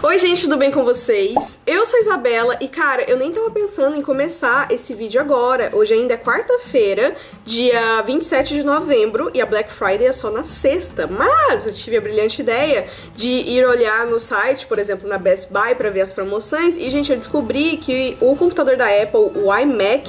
Oi gente, tudo bem com vocês? Eu sou Isabela e cara, eu nem tava pensando em começar esse vídeo agora. Hoje ainda é quarta-feira, dia 27 de novembro e a Black Friday é só na sexta. Mas eu tive a brilhante ideia de ir olhar no site, por exemplo, na Best Buy pra ver as promoções e gente, eu descobri que o computador da Apple, o iMac,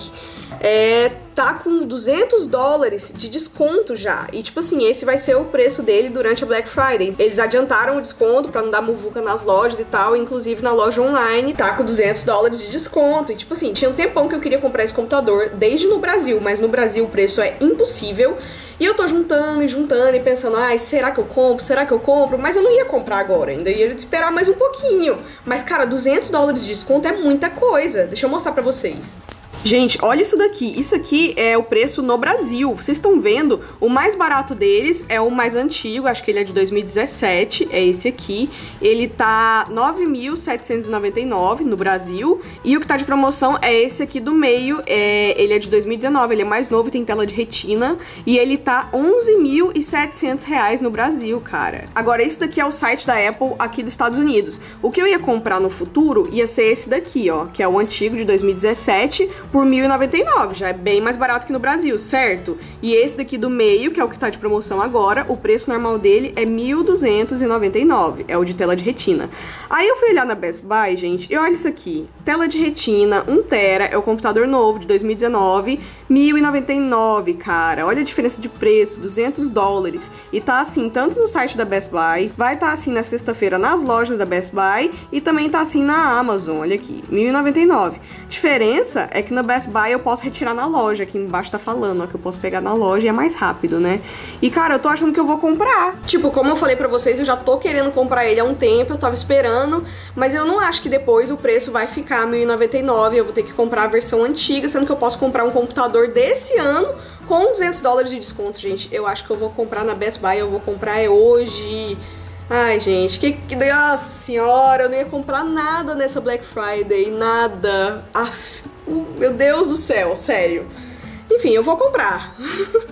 é, tá com 200 dólares de desconto já. E tipo assim, esse vai ser o preço dele durante a Black Friday. Eles adiantaram o desconto para não dar muvuca nas lojas e tal, inclusive na loja online tá com 200 dólares de desconto. E tipo assim, tinha um tempão que eu queria comprar esse computador desde no Brasil, mas no Brasil o preço é impossível. E eu tô juntando e juntando e pensando, ai, será que eu compro? Será que eu compro? Mas eu não ia comprar agora, ainda ia esperar mais um pouquinho. Mas cara, 200 dólares de desconto é muita coisa. Deixa eu mostrar para vocês. Gente, olha isso daqui. Isso aqui é o preço no Brasil. Vocês estão vendo? O mais barato deles é o mais antigo, acho que ele é de 2017, é esse aqui. Ele tá 9.799 no Brasil. E o que tá de promoção é esse aqui do meio, é, ele é de 2019, ele é mais novo, tem tela de retina. E ele tá 11.700 reais no Brasil, cara. Agora, esse daqui é o site da Apple aqui dos Estados Unidos. O que eu ia comprar no futuro ia ser esse daqui, ó, que é o antigo de 2017 por 1.099, já é bem mais barato que no Brasil, certo? E esse daqui do meio, que é o que tá de promoção agora, o preço normal dele é 1.299, é o de tela de retina. Aí eu fui olhar na Best Buy, gente, e olha isso aqui, tela de retina, 1 tera, é o computador novo de 2019, 1.099, cara. Olha a diferença de preço, 200 dólares. E tá assim, tanto no site da Best Buy, vai tá assim na sexta-feira nas lojas da Best Buy e também tá assim na Amazon, olha aqui, 1.099. Diferença é que na Best Buy eu posso retirar na loja, aqui embaixo tá falando, ó, que eu posso pegar na loja e é mais rápido, né? E cara, eu tô achando que eu vou comprar. Tipo, como eu falei pra vocês, eu já tô querendo comprar ele há um tempo, eu tava esperando, mas eu não acho que depois o preço vai ficar 1.099, eu vou ter que comprar a versão antiga, sendo que eu posso comprar um computador desse ano com 200 dólares de desconto, gente. Eu acho que eu vou comprar na Best Buy, eu vou comprar é hoje. Ai, gente, que, que nossa senhora, eu não ia comprar nada nessa Black Friday, nada. Aff, meu Deus do céu, sério. Enfim, eu vou comprar.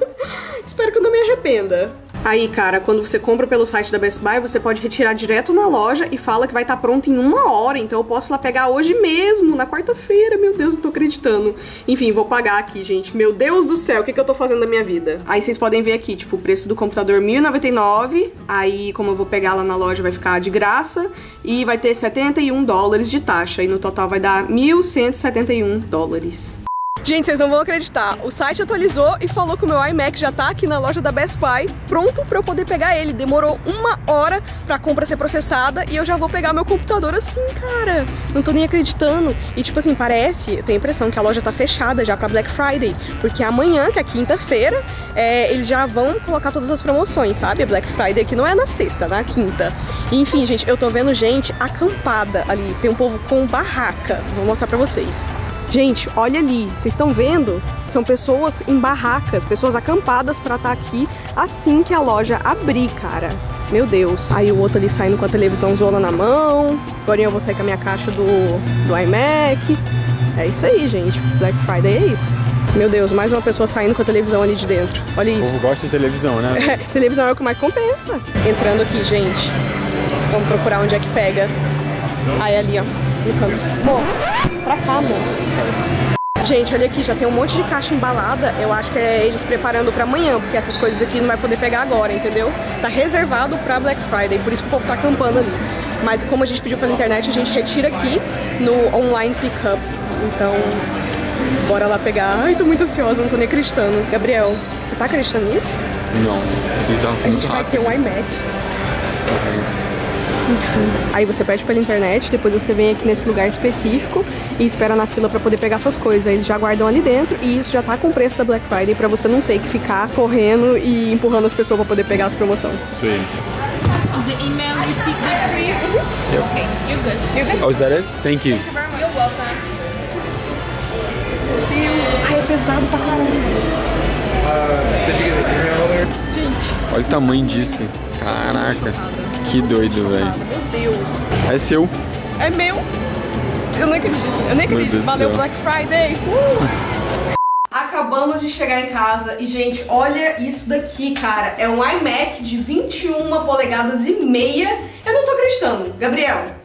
Espero que eu não me arrependa. Aí, cara, quando você compra pelo site da Best Buy, você pode retirar direto na loja e fala que vai estar tá pronto em uma hora. Então eu posso lá pegar hoje mesmo, na quarta-feira. Meu Deus, não tô acreditando. Enfim, vou pagar aqui, gente. Meu Deus do céu, o que, que eu tô fazendo da minha vida? Aí vocês podem ver aqui, tipo, o preço do computador 1.099. Aí, como eu vou pegar lá na loja, vai ficar de graça. E vai ter 71 dólares de taxa. E no total vai dar 1.171 dólares. Gente, vocês não vão acreditar. O site atualizou e falou que o meu iMac já tá aqui na loja da Best Buy, pronto para eu poder pegar ele. Demorou uma hora pra compra ser processada e eu já vou pegar meu computador assim, cara. Não tô nem acreditando. E tipo assim, parece, eu tenho a impressão que a loja tá fechada já pra Black Friday, porque amanhã, que é quinta-feira, é, eles já vão colocar todas as promoções, sabe? Black Friday aqui não é na sexta, é na quinta. Enfim, gente, eu tô vendo gente acampada ali. Tem um povo com barraca. Vou mostrar pra vocês. Gente, olha ali, vocês estão vendo? São pessoas em barracas, pessoas acampadas para estar tá aqui assim que a loja abrir, cara. Meu Deus. Aí o outro ali saindo com a televisão zona na mão. Agora eu vou sair com a minha caixa do, do iMac. É isso aí, gente. Black Friday é isso. Meu Deus, mais uma pessoa saindo com a televisão ali de dentro. Olha isso. O povo gosta de televisão, né? É, televisão é o que mais compensa. Entrando aqui, gente. Vamos procurar onde é que pega. Aí ali, ó, no canto. Bom, pra cá, amor. Gente, olha aqui, já tem um monte de caixa embalada. Eu acho que é eles preparando pra amanhã, porque essas coisas aqui não vai poder pegar agora, entendeu? Tá reservado pra Black Friday, por isso que o povo tá acampando ali. Mas como a gente pediu pela internet, a gente retira aqui no online pickup. Então, bora lá pegar. Ai, tô muito ansiosa, não tô nem acreditando. Gabriel, você tá acreditando nisso? Não, isso é A gente vai ter um iMac. Enfim. Aí você pede pela internet, depois você vem aqui nesse lugar específico e espera na fila para poder pegar suas coisas. Eles já guardam ali dentro e isso já tá com o preço da Black Friday para você não ter que ficar correndo e empurrando as pessoas para poder pegar as promoções. Sim. Is the email receipt good for you? Yep. Okay, you're good. You're good? Oh, is that it? Thank you. You're welcome. Meu Deus, ai, é pesado pra caramba. Gente. Olha o tamanho disso. Caraca. Que doido, velho. Meu Deus. É seu. É meu. Eu não acredito. Eu nem acredito. Valeu Black Friday. Uh! Acabamos de chegar em casa e, gente, olha isso daqui, cara. É um iMac de 21 polegadas e meia. Eu não tô acreditando. Gabriel,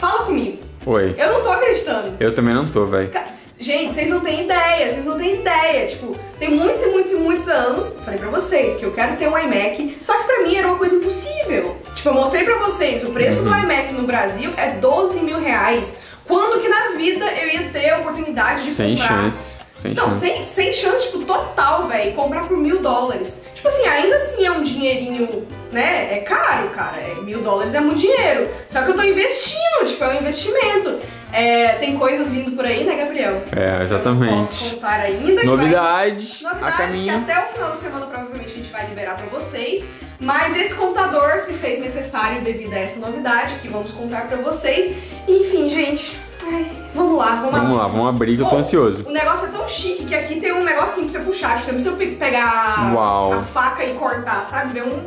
Fala comigo. Oi. Eu não tô acreditando. Eu também não tô, velho. Gente, vocês não têm ideia, vocês não têm ideia. Tipo, tem muitos e muitos e muitos anos, falei pra vocês que eu quero ter um iMac, só que pra mim era uma coisa impossível. Tipo, eu mostrei pra vocês, o preço do iMac no Brasil é 12 mil reais. Quando que na vida eu ia ter a oportunidade de Sem comprar? chance. Sem Não, chance. sem, sem chance, tipo, total, velho. Comprar por mil dólares. Tipo assim, ainda assim é um dinheirinho, né? É caro, cara. É, mil dólares é muito dinheiro. Só que eu tô investindo, tipo, é um investimento. É, tem coisas vindo por aí, né, Gabriel? É, Eu exatamente. posso contar ainda. que vai- Novidades, a Novidades que até o final da semana provavelmente a gente vai liberar pra vocês. Mas esse computador se fez necessário devido a essa novidade que vamos contar pra vocês. Enfim, gente. ai, vamos lá, vamos, Vamos lá, vamos abrir que eu tô ansioso. O negócio é tão chique que aqui tem um negocinho pra você puxar. tipo, Você não precisa pe- pegar Uau. a faca e cortar, sabe? Deu um.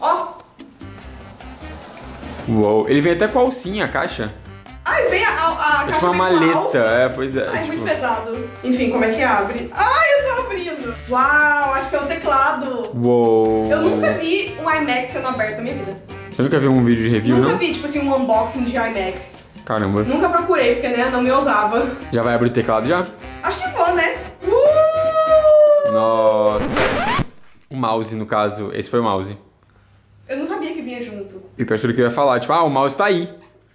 Ó. Uou. Ele vem até com a alcinha, a caixa. Ai, vem a, a, a É caixa tipo uma maleta. alça. É, pois é. Ai, tipo, muito pesado. Enfim, como é que abre? Ai, eu tô abrindo. Uau, acho que é o teclado. Uou. Eu nunca vi um iMac sendo aberto na minha vida. Você nunca viu um vídeo de review, nunca não? vi, tipo assim, um unboxing de iMacs. Caramba. Nunca procurei, porque, né, não me ousava. Já vai abrir o teclado já? Acho que vou, né? Uh! Nossa. O mouse, no caso. Esse foi o mouse. Eu não sabia que vinha junto. E o pessoal que eu ia falar, tipo, ah, o mouse tá aí.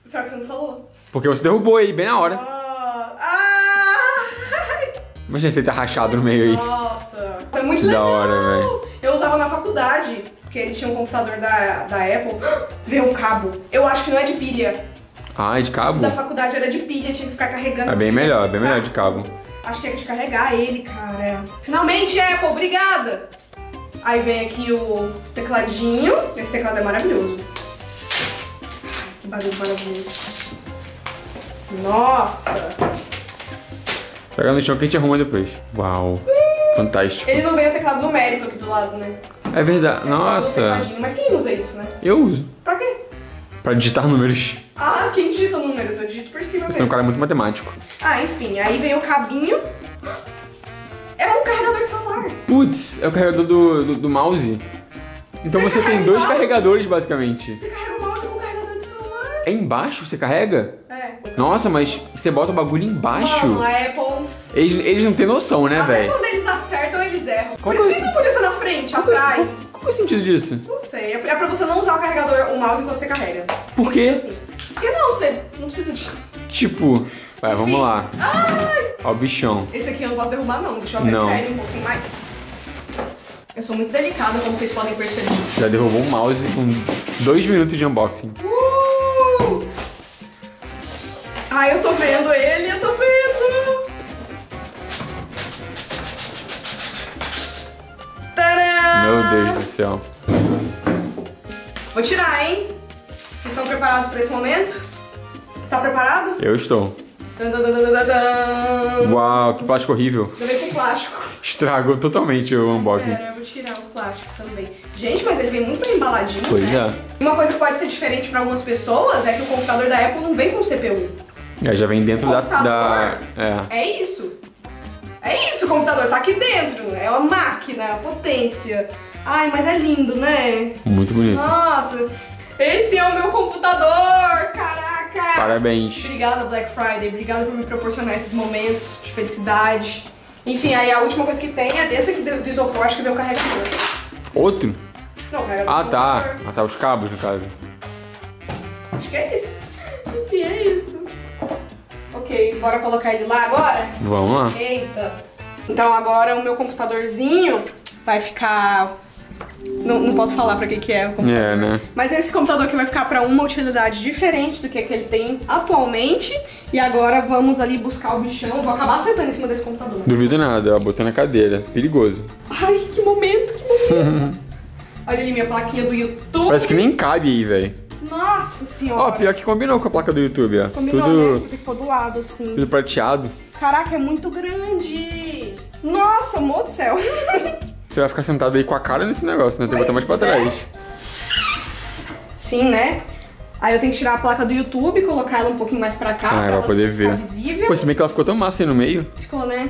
Sabe que você não falou? Porque você derrubou ele bem na hora. Ah! ah! Imagina você tá rachado no meio aí. Nossa! Isso é muito Que da legal! hora, velho. Eu usava na faculdade, porque eles tinham um computador da, da Apple. Veio um cabo. Eu acho que não é de pilha. Ah, é de cabo? Da faculdade era de pilha, tinha que ficar carregando É bem melhor, bem melhor de cabo. Acho que é de carregar ele, cara. Finalmente, Apple, obrigada! Aí vem aqui o tecladinho. Esse teclado é maravilhoso. Que barulho maravilhoso. Nossa! Pega no chão que a gente arruma depois. Uau. Fantástico. Ele não veio teclado numérico aqui do lado, né? É verdade. É o Nossa. Mas quem usa isso, né? Eu uso. Pra quê? Pra digitar números. Ah, quem digita números? Eu digito por cima Você é um mesmo. cara muito matemático. Ah, enfim. Aí vem o cabinho. É um carregador de celular. Putz, é o carregador do, do, do mouse. Então Você você, tem dois mouse? carregadores, basicamente. Você carrega o mouse com o carregador de celular. É embaixo? Você carrega? É. Nossa, mas você bota o bagulho embaixo. Mano, a Apple. Eles, eles não têm noção, né, até velho? quando eles acertam, eles erram. Qual Por que- que não podia ser na frente, atrás? Qual, qual é o sentido disso? Não sei. É pra é pra você não usar o carregador, o mouse enquanto você carrega. Por quê? Assim. Porque não, você não precisa disso. Tipo, vai, vamos lá. Ó o bichão. Esse aqui eu não posso derrubar, não. Deixa eu apertar Não. ele um pouquinho mais. Eu sou muito delicada, como vocês podem perceber. Já derrubou um mouse com dois minutos de unboxing. Uh! Ai, eu tô vendo ele, eu tô vendo! Tadã! Meu Deus do céu. Vou tirar, hein? Vocês estão preparados pra esse momento? Está preparado? Eu estou. Uau, que plástico horrível. Eu veio com plástico. Estragou totalmente o unboxing. Pera, eu vou tirar o plástico também. Gente, mas ele vem muito bem embaladinho, Pois né? é. Uma coisa que pode ser diferente pra algumas pessoas é que o computador da Apple não vem com CPU. É, já vem dentro da, Computador. da. É. É isso. É isso, o computador tá aqui dentro. É uma máquina, a potência. Ai, mas é lindo, né? Muito bonito. Nossa, esse é o meu computador, caraca! Parabéns. Obrigada, Black Friday. Obrigada por me proporcionar esses momentos de felicidade. Enfim, aí a última coisa que tem é dentro aqui do isopor, acho que vem o carregador. Outro? Não, o carregador Ah, tá. Ah, tá. Os cabos, no caso. Acho que é isso. Enfim, é isso. Ok, bora colocar ele lá agora? Vamos lá. Eita. Então agora o meu computadorzinho vai ficar... Não, não posso falar pra que que é o computador. É, né? Mas esse computador aqui vai ficar para uma utilidade diferente do que, que ele tem atualmente. E agora vamos ali buscar o bichão. Vou acabar sentando em cima desse computador. Duvido nada, ó. Botei na cadeira. Perigoso. Ai, que momento, que momento. Olha ali minha plaquinha do YouTube. Parece que nem cabe aí, velho. Nossa senhora. Ó, pior que combinou com a placa do YouTube, ó. Combinou, tudo, né? Pôr do lado, assim. tudo prateado. Caraca, é muito grande. Nossa, amor do céu. Você vai ficar sentado aí com a cara nesse negócio, né? Tem que botar mais pra é. trás. Sim, né? Aí eu tenho que tirar a placa do YouTube e colocar ela um pouquinho mais pra cá. Ah, pra ela poder ficar ver. visível. Pô, se bem que ela ficou tão massa aí no meio. Ficou, né?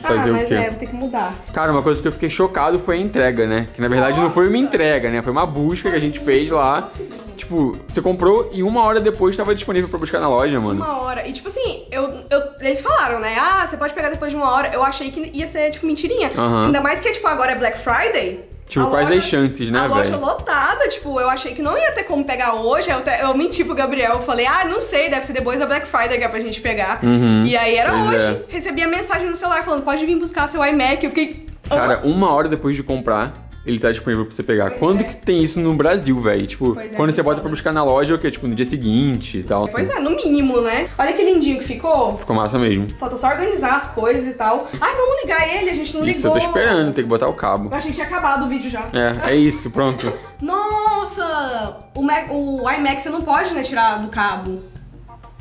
Fazer ah, o mas quê? é, vou ter que mudar. Cara, uma coisa que eu fiquei chocado foi a entrega, né? Que na verdade não foi uma Nossa. entrega, né? Foi uma busca que a gente fez lá. tipo, você comprou e uma hora depois tava disponível pra buscar na loja, mano. Uma hora. E tipo assim, eu, eu, eles falaram, né? Ah, você pode pegar depois de uma hora. Eu achei que ia ser, tipo, mentirinha. Aham. Ainda mais que, tipo, agora é Black Friday. Tipo, A quais as chances, né, A loja velho? lotada, tipo, eu achei que não ia ter como pegar hoje. Eu, te- eu menti pro Gabriel, eu falei, ah, não sei, deve ser depois da Black Friday que é pra gente pegar. E aí era Uhum. Hoje. é. Recebi a mensagem no celular falando, pode vir buscar seu iMac. Eu fiquei. Cara, uma hora depois de comprar, ele tá disponível pra você pegar. Quando é. que tem isso no Brasil, velho? Tipo, Pois é, quando que você bota foda. pra buscar na loja, o que? Tipo, no dia seguinte e tal. Pois assim. é, no mínimo, né? Olha que lindinho que ficou. Ficou massa mesmo. Falta só organizar as coisas e tal. Ai, vamos ligar ele, a gente não Isso ligou. eu tô esperando, tem que botar o cabo. Eu achei que tinha acabado o vídeo já. É, é isso, pronto. Nossa! O, Mac, o iMac você não pode, né, tirar do cabo.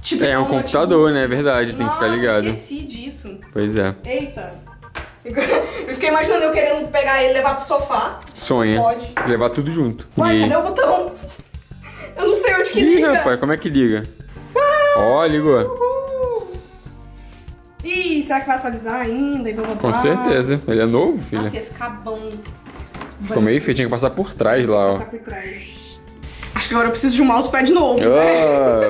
Tipo, É um igual no computador, né? É verdade, tem que ficar Nossa, ligado. esqueci disso. Pois é. Eita. Eu fiquei imaginando eu querendo pegar ele e levar pro sofá. Sonha. Pode. Levar tudo junto. Uai, cadê o botão? Eu não sei onde que liga. Ah! rapaz, como é que liga? Ó, ligou. Uhul. Ih, será que vai atualizar ainda? E blá, Com certeza. Ele é novo, filho. Nossa, esse cabão. Ficou meio feio, tinha que passar por trás lá, ó. Passar por trás. Acho que agora eu preciso de um mousepad novo, né?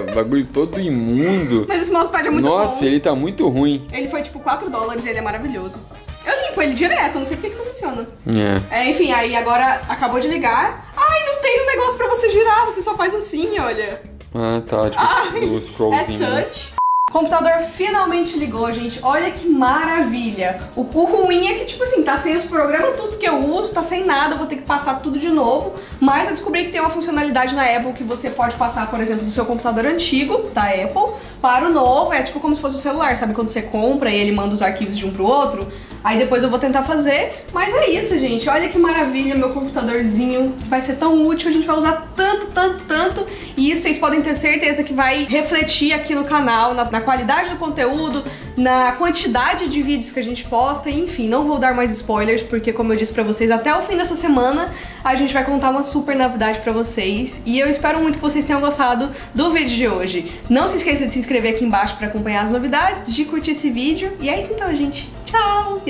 Ah, bagulho todo imundo. Mas esse mousepad é muito Nossa, bom. ele tá muito ruim. Ele foi tipo 4 dólares e ele é maravilhoso. Eu limpo ele direto, não sei por que não funciona. É. É, enfim, aí agora acabou de ligar. Ai, não tem um negócio pra você girar, você só faz assim, olha. Ah, tá. Tipo, Ai, o É scrollzinho. né? touch. O computador finalmente ligou, gente. Olha que maravilha. O, o ruim é que, tipo assim, tá sem os programas, tudo que eu uso, tá sem nada, vou ter que passar tudo de novo. Mas eu descobri que tem uma funcionalidade na Apple que você pode passar, por exemplo, do seu computador antigo, da Apple, para o novo. É tipo como se fosse o celular, sabe? Quando você compra e ele manda os arquivos de um pro outro. Aí depois eu vou tentar fazer. Mas é isso, gente. Olha que maravilha, meu computadorzinho vai ser tão útil. A gente vai usar tanto, tanto, tanto. E isso vocês podem ter certeza que vai refletir aqui no canal, na, na qualidade do conteúdo, na quantidade de vídeos que a gente posta. Enfim, não vou dar mais spoilers, porque como eu disse pra vocês, até o fim dessa semana a gente vai contar uma super novidade pra vocês. E eu espero muito que vocês tenham gostado do vídeo de hoje. Não se esqueça de se inscrever aqui embaixo pra acompanhar as novidades, de curtir esse vídeo. E é isso então, gente. Tchau!